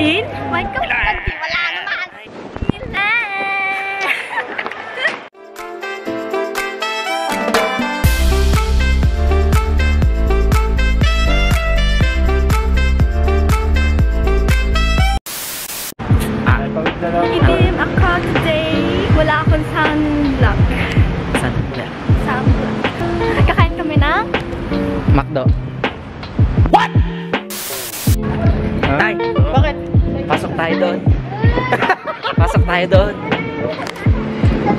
in my community. Tayo doon.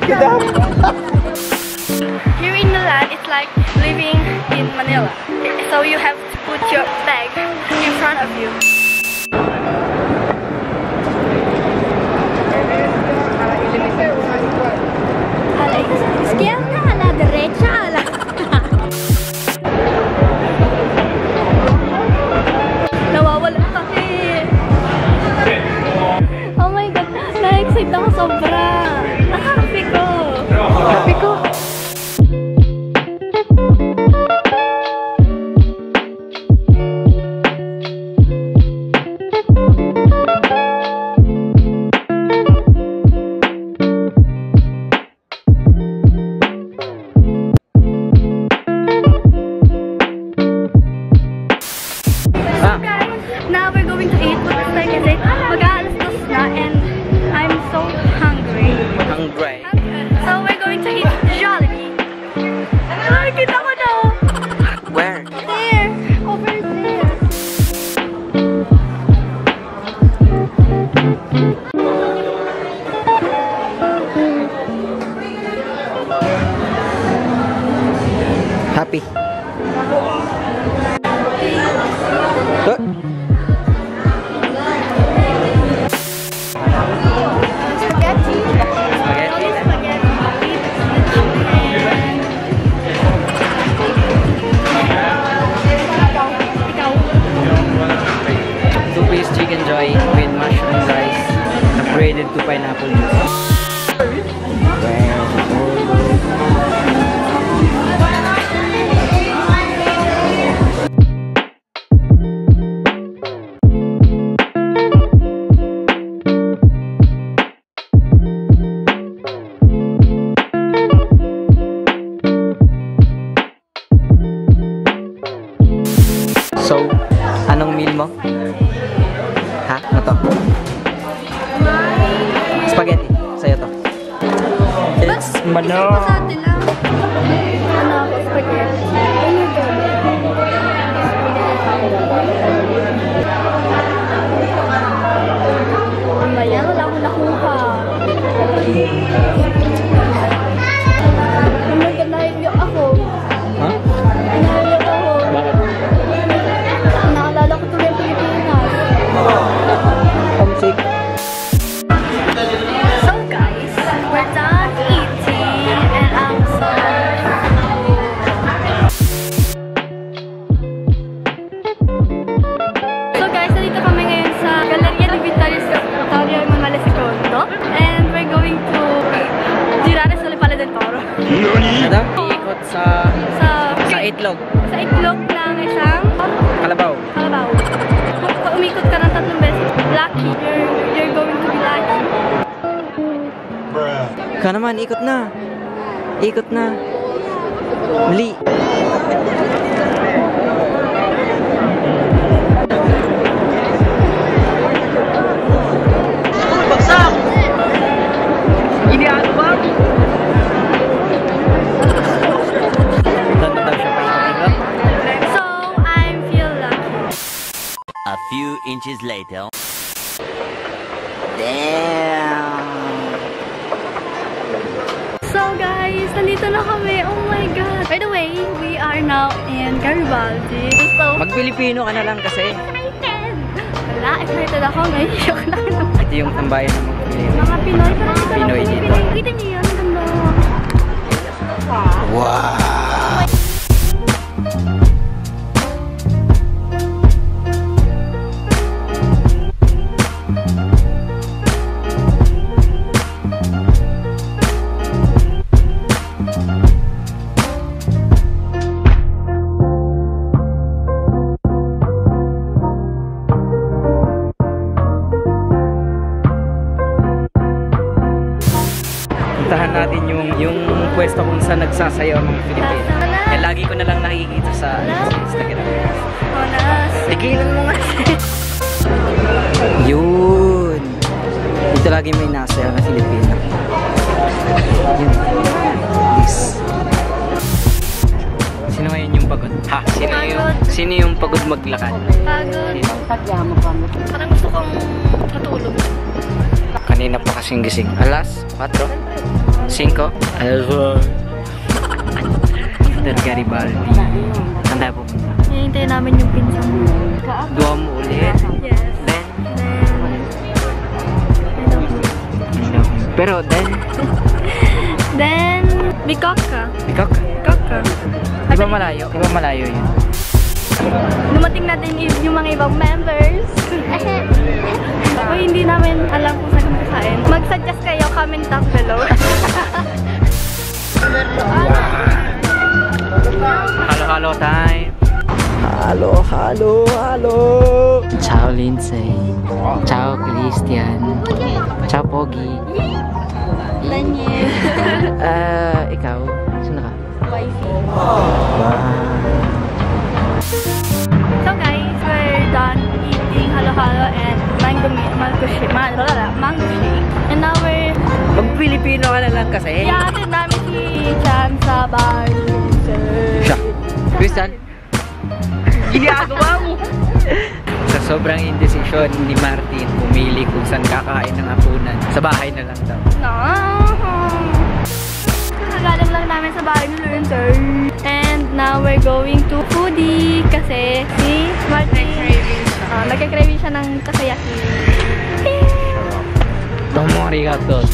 Here in Milan, it's like living in Manila. So you have to put your bag in front of you. Ala, izquierda, upgraded to pineapple juice. So, anong meal mo? Ha? Ano to? It's mano. Itlog ng isang Kalabaw. kalabaw. Kung umikot ka ng tatlong beses, lucky. You're, you're going to be lucky. Ka naman, ikot na. Ikot na. Mali. Nandito na kami. Oh my God. By the way, we are now in Garibaldi. So, Mag-Pilipino ka na lang kasi. excited! Wala, excited ako. Ngayon, lang naman. Ito yung tambayan ng mga Pilipino. Mga Pinoy, parang dito lang Pinoy dito. Pinoy. Kita niyo ang ganda. Yung pwesto kung saan nagsasayaw ang mga Pilipino. Eh, lagi ko na lang nakikita sa, sa Instagram. Tigilan mo nga. Yun. Dito lagi may nasa na Filipina. Yun. This. Sino ngayon yung pagod? Ha? Sino yung, sino yung pagod maglakad? Pagod. Sino? Parang gusto kong matulog. Kanina pa kasing gising. Alas? 4? 5? Alas 4. Hotel Garibaldi. Saan tayo pupunta? Hinihintay namin yung pinsan mo. Dua mo ulit. Yes. Then, Then, pero then, then, ikaw ka. Bikoka. Di ba malayo? Di ba malayo yun? Dumating na din yung, mga ibang members. Kung hindi namin alam kung saan kakain, mag-suggest kayo, comment down below. Halo, halo. Ciao, Lindsay. Ciao, Christian. Ciao, Pogi. Daniel. Ah, ikaw? Sino ka? Wifey. So guys, we're done eating halo-halo and mango mi- mango shake. Man, wala, mango shake. And now we're, Mag-Pilipino ka na lang kasi. iatid namin si Chan sa. Siya. Christian? Ginagawa mo! sa sobrang indecision ni Martin, pumili kung saan kakain ng hapunan. Sa bahay na lang daw. No. Kakagaling lang namin sa bahay ni Lindsay. And now we're going to foodie kasi si Martin. Uh, Nagka-craving siya ng takoyaki. Tomo arigato.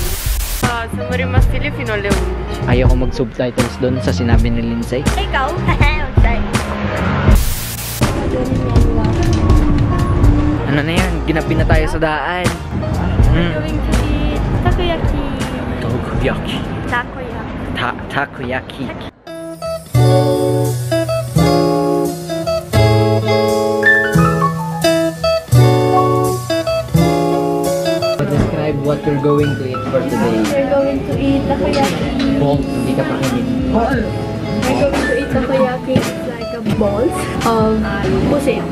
Ah, siamo rimasti lì fino alle 11. Ayoko mag-subtitles doon sa sinabi ni Lindsay. Ikaw? Ano na yan? Ginabi na tayo sa daan. We're Mm. going to eat takoyaki. Takoyaki. Takoyaki. Ta takoyaki. Describe what you're going to eat for today. We're going to eat takoyaki. Bolt, hindi ka pakinig. We're A balls of pusit.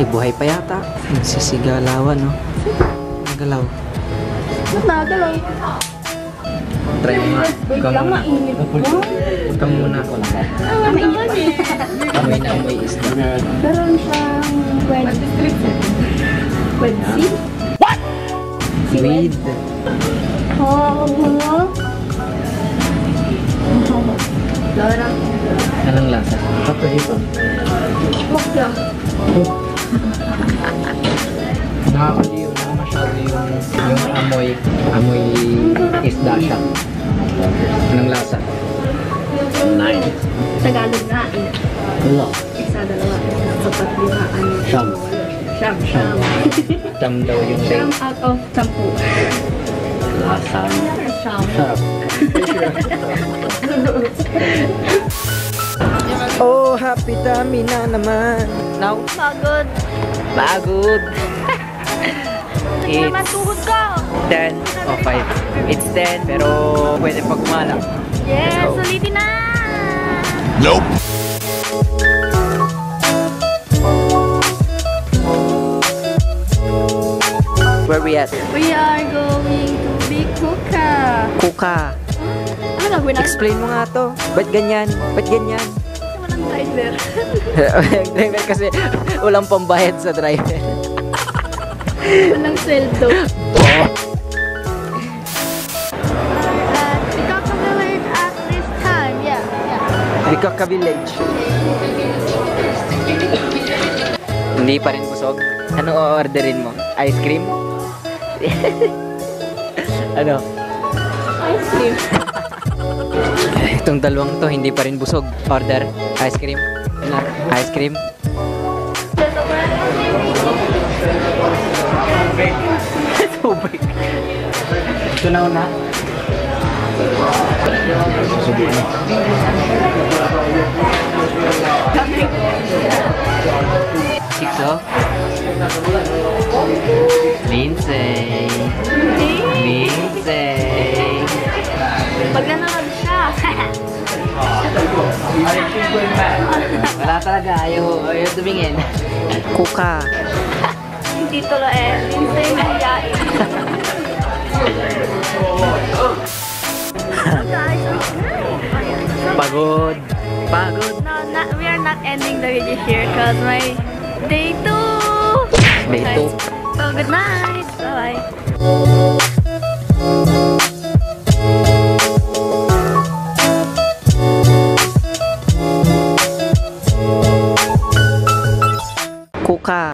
Eh, buhay pa yata. Nagsisigalawan, no? Nagalaw. Ba't nagalaw? Try mo nga. Wait Ikaw lang, mainit Huwag kang muna ako lang. Ah, mainit pa. Amoy na amoy isda. Meron siyang wed... Wed seed? What? Weed. Oh, bungo. Laura. Anong lasa? Paprito. Wag lang. Nakakaliw na masyado yung, yung amoy. Amoy isda siya. Anong lasa? Nine. Tagalog nga eh. Wala. Isa, dalawa, isa, sapat, lima, ano. Siyam. Siyam, siyam. Jam daw yung Siyam day. out of sampu. Lasa. Siyam. Sarap. Oh, happy tummy na naman. Now, Pagod. pagod. It's tuhod ko. 10 o 5. It's 10 pero pwede pag umala. Yes, ulitin na. Where we at? We are going to Big Hookah. Kuka. Ano gagawin natin? Explain mo nga to. Ba't ganyan? Ba't ganyan? Walang driver. driver kasi walang pambayad sa driver. Walang sweldo. Yeah. Bikaka Village. Hindi pa rin busog. Ano o-orderin mo? Ice cream? ano? Ice cream. Itong dalawang to hindi pa rin busog. Order. Ice cream. Ano? Ice cream. Tubig. Ito na una. Sikso. Lindsay. Lindsay. Wala talaga, ayaw, ayaw tumingin. Kuka. Hindi tulo eh. Lindsay Mahiyain. Pagod. Pagod. no, not, we are not ending the video here because my day two. Day two. So good night. Bye bye. 녹화